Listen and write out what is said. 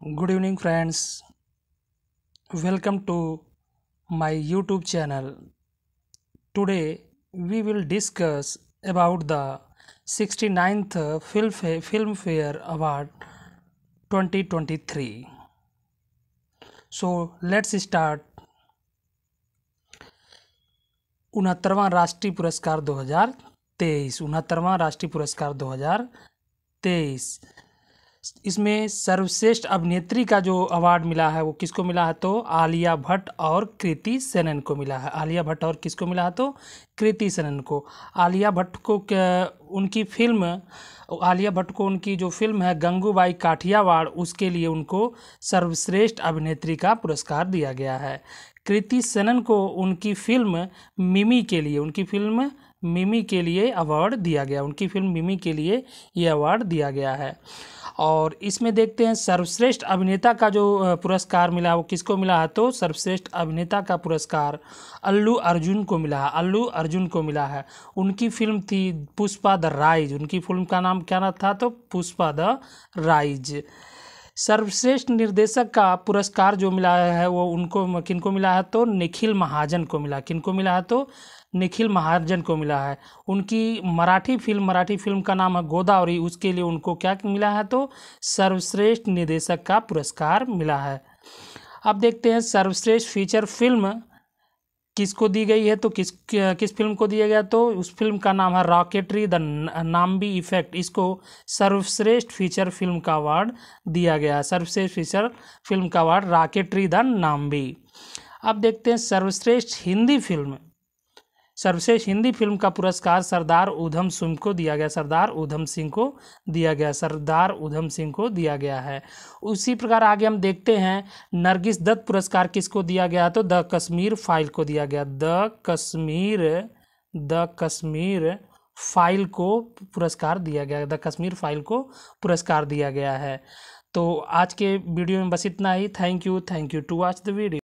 Good evening friends welcome to my YouTube channel today we will discuss about the sixty ninth film Filmfare award 2023 so let's start उनहत्तरवा राष्ट्रीय पुरस्कार दो हज़ार तेईस। उनहत्तरवा राष्ट्रीय पुरस्कार 2023 इसमें सर्वश्रेष्ठ अभिनेत्री का जो अवार्ड मिला है, वो किसको मिला है तो आलिया भट्ट और कृति सेनन को मिला है। आलिया भट्ट और किसको मिला है तो? कृति सेनन को। आलिया भट्ट को उनकी फ़िल्म आलिया भट्ट को उनकी जो फ़िल्म है, गंगूबाई काठियावाड़, उसके लिए उनको सर्वश्रेष्ठ अभिनेत्री का पुरस्कार दिया गया है। कृति सेनन को उनकी फ़िल्म मिमी के लिए, उनकी फ़िल्म मिमी के लिए अवार्ड दिया गया। उनकी फ़िल्म मिमी के लिए ये अवार्ड दिया गया है। और इसमें देखते हैं सर्वश्रेष्ठ अभिनेता का जो पुरस्कार मिला, वो किसको मिला है? तो सर्वश्रेष्ठ अभिनेता का पुरस्कार अल्लू अर्जुन को मिला है। अल्लू अर्जुन को मिला है। उनकी फ़िल्म थी पुष्पा द राइज। उनकी फ़िल्म का नाम क्या ना था? तो पुष्पा द राइज। सर्वश्रेष्ठ निर्देशक का पुरस्कार जो मिला है, वो उनको, किनको मिला है तो निखिल महाजन को मिला। किनको मिला है तो निखिल महाजन को मिला है। उनकी मराठी फ़िल्म मराठी फ़िल्म का नाम है गोदावरी, उसके लिए उनको क्या मिला है तो सर्वश्रेष्ठ निर्देशक का पुरस्कार मिला है। अब देखते हैं सर्वश्रेष्ठ फीचर फ़िल्म किसको दी गई है तो किस किस फ़िल्म को दिया गया तो उस फ़िल्म का नाम है रॉकेटरी द नाम्बी इफ़ेक्ट इसको सर्वश्रेष्ठ फीचर फ़िल्म का अवार्ड दिया गया सर्वश्रेष्ठ फीचर फ़िल्म का अवार्ड रॉकेटरी द नाम्बी अब देखते हैं सर्वश्रेष्ठ हिंदी फ़िल्म सर्वश्रेष्ठ हिंदी फ़िल्म का पुरस्कार सरदार उधम सिंह को दिया गया, सरदार उधम सिंह को दिया गया, सरदार उधम सिंह को दिया गया है। उसी प्रकार आगे हम देखते हैं, नरगिस दत्त पुरस्कार किसको दिया गया? तो द कश्मीर फ़ाइल को दिया गया। The Kashmir the Kashmir file को पुरस्कार दिया गया, द कश्मीर फ़ाइल को पुरस्कार दिया गया है। तो आज के वीडियो में बस इतना ही। Thank you thank you to watch the video.